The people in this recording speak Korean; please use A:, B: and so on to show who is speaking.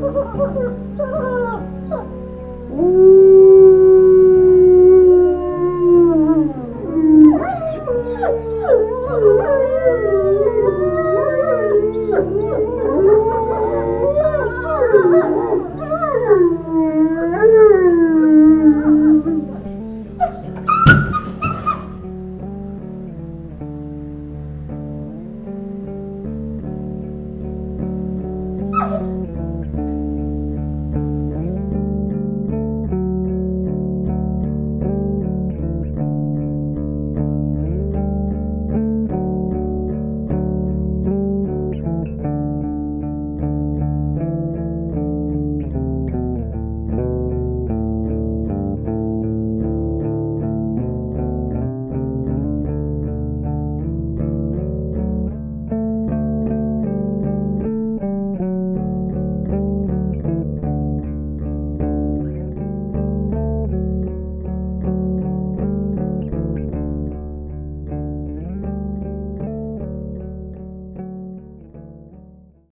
A: Oh,
B: my God.